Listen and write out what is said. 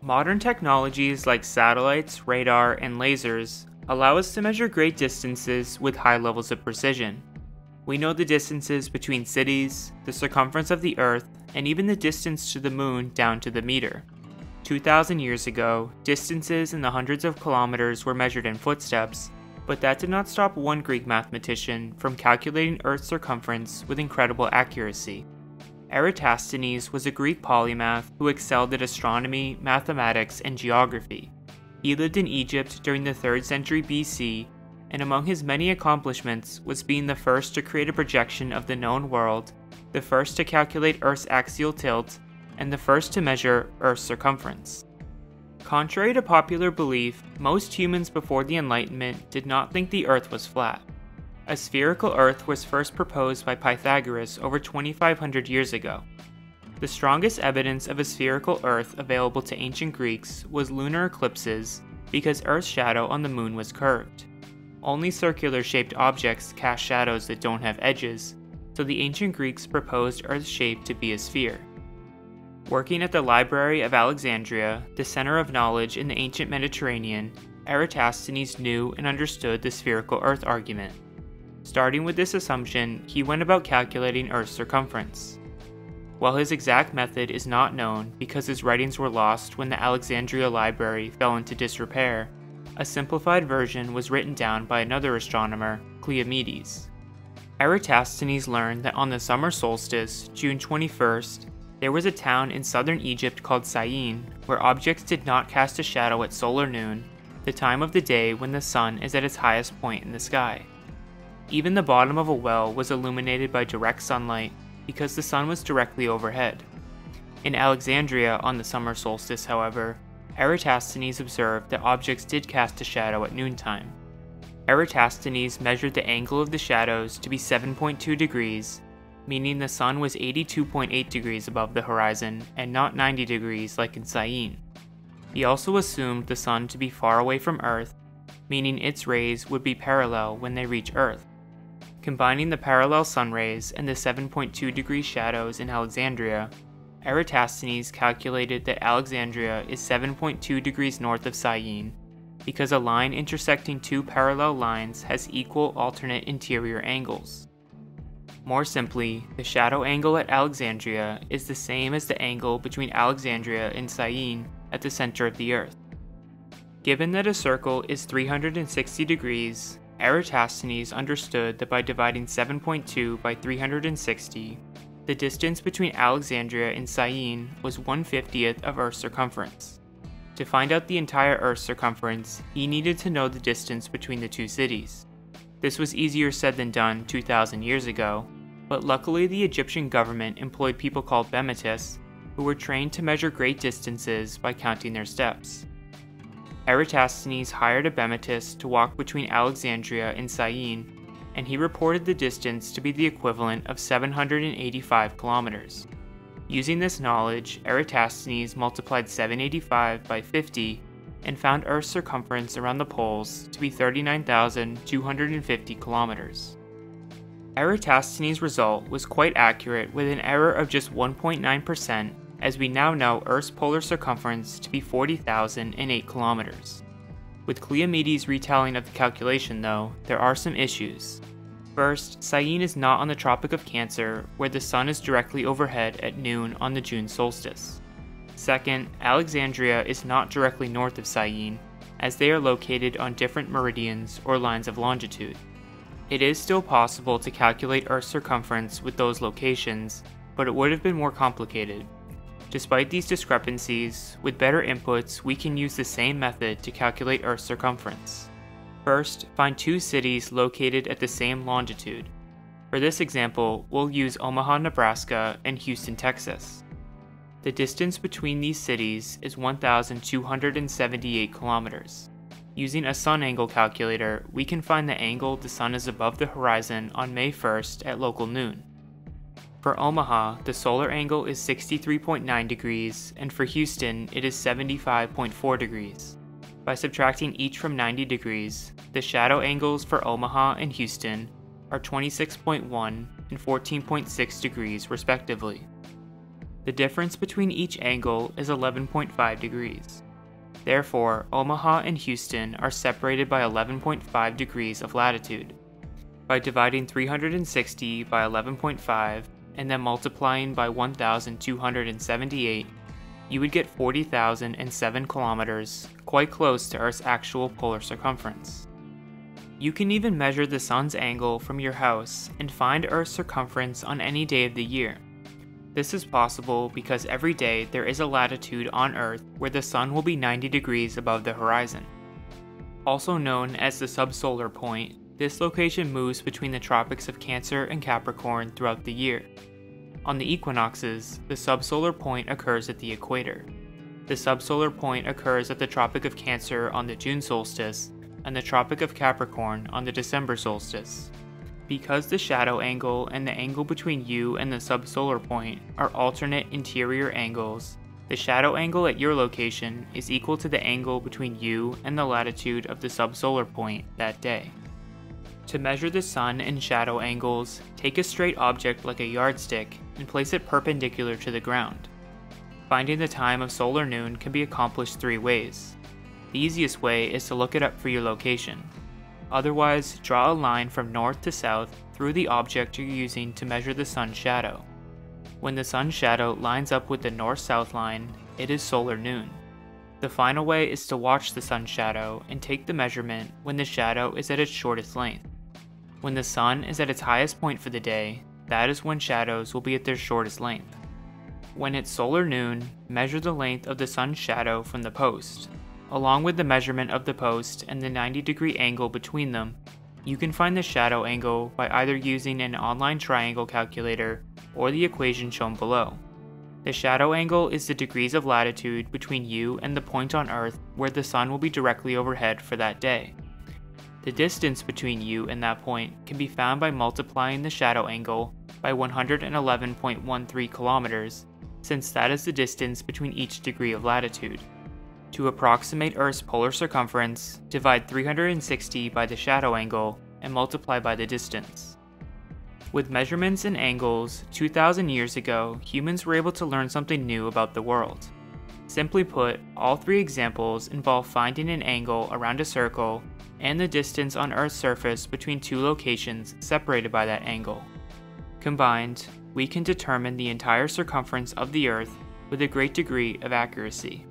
Modern technologies like satellites, radar, and lasers allow us to measure great distances with high levels of precision. We know the distances between cities, the circumference of the Earth, and even the distance to the Moon down to the meter. 2,000 years ago, distances in the hundreds of kilometers were measured in footsteps, but that did not stop one Greek mathematician from calculating Earth's circumference with incredible accuracy. Eratosthenes was a Greek polymath who excelled at astronomy, mathematics, and geography. He lived in Egypt during the 3rd century BC, and among his many accomplishments was being the first to create a projection of the known world, the first to calculate Earth's axial tilt, and the first to measure Earth's circumference. Contrary to popular belief, most humans before the Enlightenment did not think the Earth was flat. A spherical Earth was first proposed by Pythagoras over 2,500 years ago. The strongest evidence of a spherical Earth available to ancient Greeks was lunar eclipses because Earth's shadow on the moon was curved. Only circular shaped objects cast shadows that don't have edges, so the ancient Greeks proposed Earth's shape to be a sphere. Working at the Library of Alexandria, the center of knowledge in the ancient Mediterranean, Eratosthenes knew and understood the spherical Earth argument. Starting with this assumption, he went about calculating Earth's circumference. While his exact method is not known because his writings were lost when the Alexandria Library fell into disrepair, a simplified version was written down by another astronomer, Cleomedes. Eratosthenes learned that on the summer solstice, June 21st, there was a town in southern Egypt called Syene where objects did not cast a shadow at solar noon, the time of the day when the sun is at its highest point in the sky. Even the bottom of a well was illuminated by direct sunlight because the sun was directly overhead. In Alexandria on the summer solstice, however, Eratosthenes observed that objects did cast a shadow at noontime. Eratosthenes measured the angle of the shadows to be 7.2 degrees, meaning the sun was 82.8 degrees above the horizon and not 90 degrees like in Syene. He also assumed the sun to be far away from Earth, meaning its rays would be parallel when they reach Earth. Combining the parallel sun rays and the 7.2 degree shadows in Alexandria, Eratosthenes calculated that Alexandria is 7.2 degrees north of Syene because a line intersecting two parallel lines has equal alternate interior angles. More simply, the shadow angle at Alexandria is the same as the angle between Alexandria and Syene at the center of the Earth. Given that a circle is 360 degrees, Eratosthenes understood that by dividing 7.2 by 360, the distance between Alexandria and Syene was 150th of Earth's circumference. To find out the entire Earth's circumference, he needed to know the distance between the two cities. This was easier said than done 2,000 years ago, but luckily the Egyptian government employed people called Bematists who were trained to measure great distances by counting their steps. Eratosthenes hired a Bematist to walk between Alexandria and Syene, and he reported the distance to be the equivalent of 785 kilometers. Using this knowledge, Eratosthenes multiplied 785 by 50 and found Earth's circumference around the poles to be 39,250 kilometers. Eratosthenes' result was quite accurate with an error of just 1.9% as we now know Earth's polar circumference to be 40,008 kilometers. With Cleomedes' retelling of the calculation, though, there are some issues. First, Syene is not on the Tropic of Cancer, where the sun is directly overhead at noon on the June solstice. Second, Alexandria is not directly north of Syene, as they are located on different meridians or lines of longitude. It is still possible to calculate Earth's circumference with those locations, but it would have been more complicated. Despite these discrepancies, with better inputs, we can use the same method to calculate Earth's circumference. First, find two cities located at the same longitude. For this example, we'll use Omaha, Nebraska and Houston, Texas. The distance between these cities is 1,278 kilometers. Using a sun angle calculator, we can find the angle the sun is above the horizon on May 1st at local noon. For Omaha, the solar angle is 63.9 degrees, and for Houston, it is 75.4 degrees. By subtracting each from 90 degrees, the shadow angles for Omaha and Houston are 26.1 and 14.6 degrees respectively. The difference between each angle is 11.5 degrees. Therefore, Omaha and Houston are separated by 11.5 degrees of latitude. By dividing 360 by 11.5 and then multiplying by 1,278, you would get 40,007 kilometers, quite close to Earth's actual polar circumference. You can even measure the sun's angle from your house and find Earth's circumference on any day of the year. This is possible because every day there is a latitude on Earth where the sun will be 90 degrees above the horizon. Also known as the subsolar point, this location moves between the tropics of Cancer and Capricorn throughout the year. On the equinoxes, the subsolar point occurs at the equator. The subsolar point occurs at the Tropic of Cancer on the June solstice and the Tropic of Capricorn on the December solstice. Because the shadow angle and the angle between you and the subsolar point are alternate interior angles, the shadow angle at your location is equal to the angle between you and the latitude of the subsolar point that day. To measure the sun and shadow angles, take a straight object like a yardstick and place it perpendicular to the ground. Finding the time of solar noon can be accomplished three ways. The easiest way is to look it up for your location. Otherwise, draw a line from north to south through the object you're using to measure the sun's shadow. When the sun's shadow lines up with the north-south line, it is solar noon. The final way is to watch the sun's shadow and take the measurement when the shadow is at its shortest length. When the sun is at its highest point for the day, that is when shadows will be at their shortest length. When it's solar noon, measure the length of the sun's shadow from the post. Along with the measurement of the post and the 90 degree angle between them, you can find the shadow angle by either using an online triangle calculator or the equation shown below. The shadow angle is the degrees of latitude between you and the point on Earth where the sun will be directly overhead for that day. The distance between you and that point can be found by multiplying the shadow angle by 111.13 kilometers, since that is the distance between each degree of latitude. To approximate Earth's polar circumference, divide 360 by the shadow angle and multiply by the distance. With measurements and angles, 2,000 years ago, humans were able to learn something new about the world. Simply put, all three examples involve finding an angle around a circle and the distance on Earth's surface between two locations separated by that angle. Combined, we can determine the entire circumference of the Earth with a great degree of accuracy.